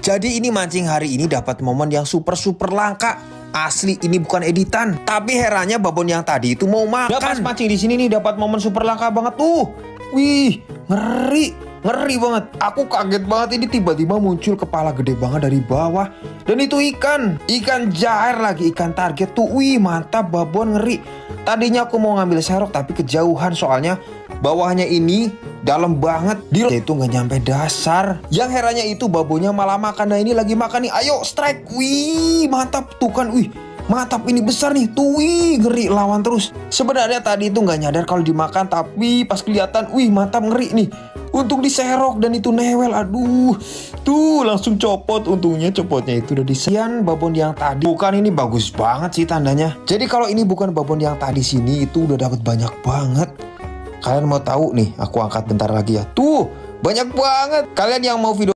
Jadi ini mancing hari ini dapat momen yang super-super langka. Asli ini bukan editan. Tapi herannya babon yang tadi itu mau makan. Udah pas mancing di sini nih dapat momen super langka banget tuh. Wih, ngeri. Ngeri banget. Aku kaget banget ini tiba-tiba muncul kepala gede banget dari bawah. Dan itu ikan. Ikan jair lagi, ikan target tuh. Wih, mantap babon ngeri. Tadinya aku mau ngambil serok tapi kejauhan soalnya bawahnya ini dalam banget. Dia itu nggak nyampe dasar. Yang herannya itu babonya malah makan. Nah ini lagi makan nih. Ayo strike. Wih mantap tuh kan. Wih mantap ini besar nih. Tuh wih ngeri lawan terus. Sebenarnya tadi itu nggak nyadar kalau dimakan tapi pas kelihatan wih mantap ngeri nih. Untuk diserok dan itu newel. Aduh. Tuh langsung copot. Untungnya copotnya itu udah disian babon yang tadi. Bukan ini bagus banget sih tandanya. Jadi kalau ini bukan babon yang tadi sini itu udah dapat banyak banget kalian mau tahu nih aku angkat bentar lagi ya. Tuh banyak banget. Kalian yang mau video